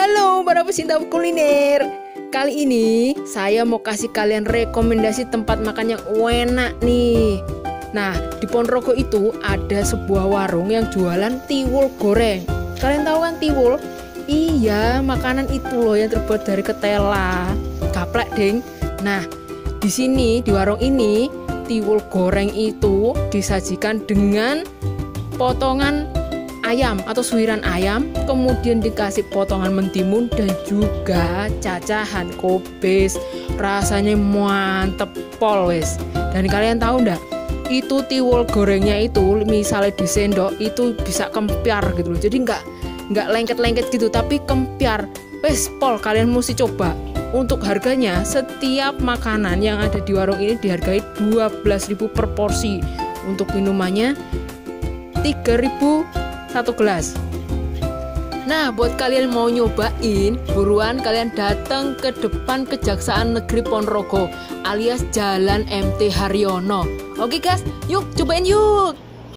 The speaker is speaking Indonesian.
Halo para pecinta kuliner. Kali ini saya mau kasih kalian rekomendasi tempat makan yang enak nih. Nah di Ponorogo itu ada sebuah warung yang jualan tiwul goreng. Kalian tahu kan tiwul? Iya makanan itu loh yang terbuat dari ketela. Gaplek ding Nah di sini di warung ini tiwul goreng itu disajikan dengan potongan ayam atau suiran ayam, kemudian dikasih potongan mentimun dan juga cacahan kobes. Rasanya mantep pol wes. Dan kalian tahu ndak? Itu tiwul gorengnya itu misalnya di sendok itu bisa kempiar gitu loh. Jadi nggak nggak lengket-lengket gitu tapi kempiar. Wes pol kalian mesti coba. Untuk harganya setiap makanan yang ada di warung ini dihargai 12.000 per porsi. Untuk minumannya 3000 satu gelas. Nah, buat kalian mau nyobain, buruan kalian datang ke depan Kejaksaan Negeri Ponorogo alias Jalan MT Haryono. Oke guys, yuk cobain yuk.